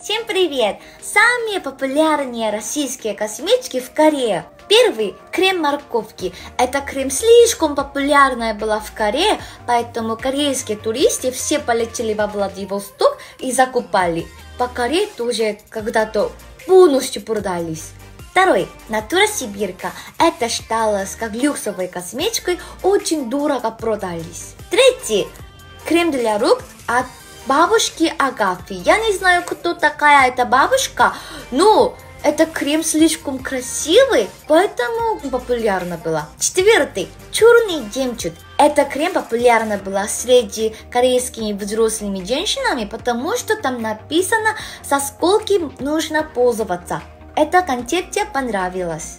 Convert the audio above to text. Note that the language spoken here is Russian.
Всем привет! Самые популярные российские косметики в Корее. Первый – крем морковки. Это крем слишком популярная была в Корее, поэтому корейские туристы все полетели во Владивосток и закупали. По Корее тоже когда-то полностью продались. Второй. Натура Сибирка. Это считалось как люксовой косметикой, очень дорого продались. Третий. Крем для рук от бабушки Агафи. Я не знаю, кто такая эта бабушка, но это крем слишком красивый, поэтому популярна была. Четвертый. Черный жемчуг. Это крем популярна была среди корейскими взрослыми женщинами, потому что там написано, со скольким нужно пользоваться. Эта концепция понравилась.